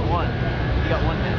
got one. You got one